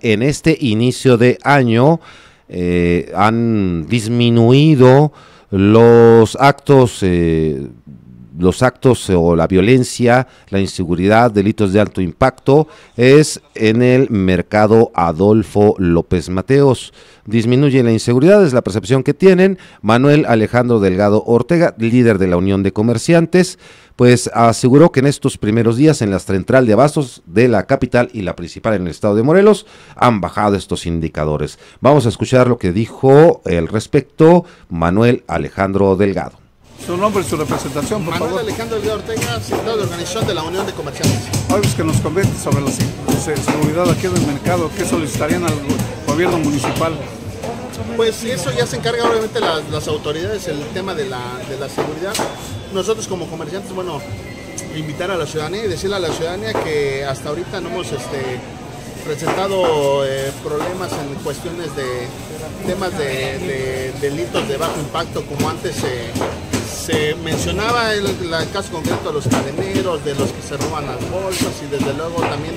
en este inicio de año eh, han disminuido los actos eh, los actos o la violencia, la inseguridad, delitos de alto impacto, es en el mercado Adolfo López Mateos. Disminuye la inseguridad, es la percepción que tienen. Manuel Alejandro Delgado Ortega, líder de la Unión de Comerciantes, pues aseguró que en estos primeros días en la central de abastos de la capital y la principal en el estado de Morelos han bajado estos indicadores. Vamos a escuchar lo que dijo el respecto Manuel Alejandro Delgado. Su nombre y su representación, por Manuel favor. Alejandro de Ortega, secretario de organización de la Unión de Comerciantes. Hoy pues que nos comente sobre la se- seguridad aquí en el mercado, ¿qué solicitarían al gobierno municipal? Pues eso ya se encarga obviamente las, las autoridades, el tema de la, de la seguridad. Nosotros como comerciantes, bueno, invitar a la ciudadanía y decirle a la ciudadanía que hasta ahorita no hemos este, presentado eh, problemas en cuestiones de temas de, de delitos de bajo impacto como antes se, se mencionaba el, caso concreto de los cadeneros, de los que se roban las bolsas y desde luego también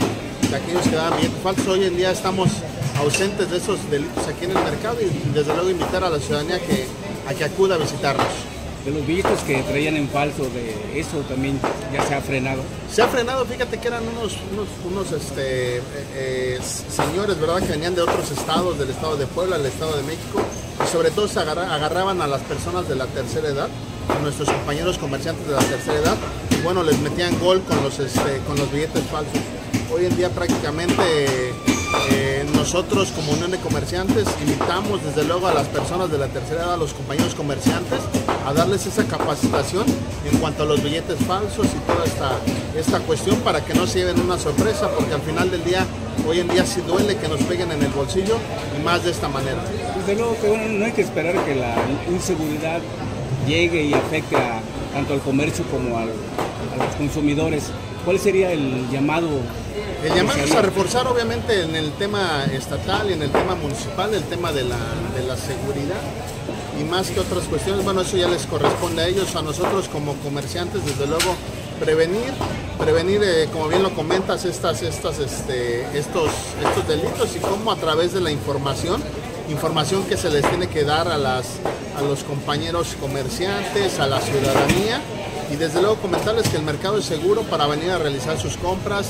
de aquellos que dan billetes falsos. Hoy en día estamos ausentes de esos delitos aquí en el mercado y desde luego invitar a la ciudadanía que, a que acuda a visitarnos. De los billetes que traían en falso, de eso también ya se ha frenado. Se ha frenado, fíjate que eran unos, unos, unos, este, eh, eh, señores, ¿verdad? Que venían de otros estados, del estado de Puebla, del estado de México, y sobre todo se agarra- agarraban a las personas de la tercera edad, a nuestros compañeros comerciantes de la tercera edad, y bueno, les metían gol con los, este, con los billetes falsos. Hoy en día prácticamente eh, nosotros como Unión de Comerciantes invitamos desde luego a las personas de la tercera edad, a los compañeros comerciantes, a darles esa capacitación en cuanto a los billetes falsos y toda esta, esta cuestión para que no se lleven una sorpresa, porque al final del día, hoy en día sí duele que nos peguen en el bolsillo y más de esta manera. Desde luego que bueno, no hay que esperar que la inseguridad llegue y afecte a, tanto al comercio como al- a los consumidores. ¿Cuál sería el llamado? El llamado es a reforzar obviamente en el tema estatal y en el tema municipal, el tema de la, de la seguridad y más que otras cuestiones, bueno, eso ya les corresponde a ellos, a nosotros como comerciantes, desde luego, prevenir, prevenir, eh, como bien lo comentas, estas, estas, este, estos, estos delitos y cómo a través de la información, información que se les tiene que dar a, las, a los compañeros comerciantes, a la ciudadanía, y desde luego comentarles que el mercado es seguro para venir a realizar sus compras.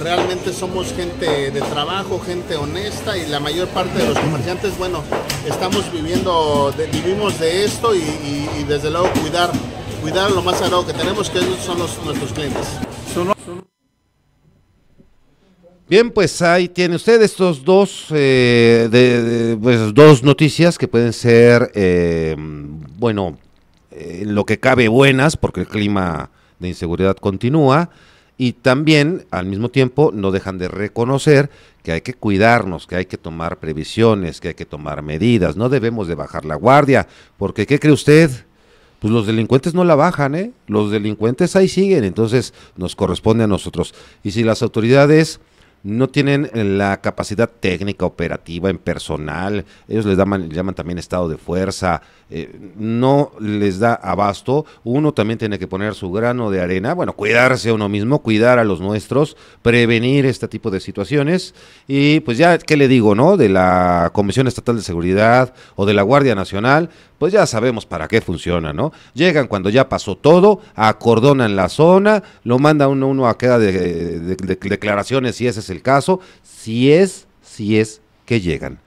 Realmente somos gente de trabajo, gente honesta y la mayor parte de los comerciantes, bueno, estamos viviendo, vivimos de esto y, desde luego cuidar, cuidar lo más sagrado que tenemos, que son los- nuestros clientes. Bien, pues ahí tiene usted estos dos, eh, de- pues, dos noticias que pueden ser, eh, bueno, eh, en lo que cabe buenas, porque el clima de inseguridad continúa, y también al mismo tiempo no dejan de reconocer que hay que cuidarnos, que hay que tomar previsiones, que hay que tomar medidas, no debemos de bajar la guardia, porque ¿qué cree usted? Pues los delincuentes no la bajan, ¿eh? Los delincuentes ahí siguen, entonces nos corresponde a nosotros. Y si las autoridades no tienen eh, la capacidad técnica, operativa, en personal, ellos les llaman, llaman también estado de fuerza, eh, no les da abasto, uno también tiene que poner su grano de arena, bueno, cuidarse uno mismo, cuidar a los nuestros, prevenir este tipo de situaciones y pues ya, ¿qué le digo, no? De la Comisión Estatal de Seguridad o de la Guardia Nacional, pues ya sabemos para qué funciona, ¿no? Llegan cuando ya pasó todo, acordonan la zona, lo manda uno, uno a queda de, de- de- declaraciones si ese el caso, si es, si es que llegan.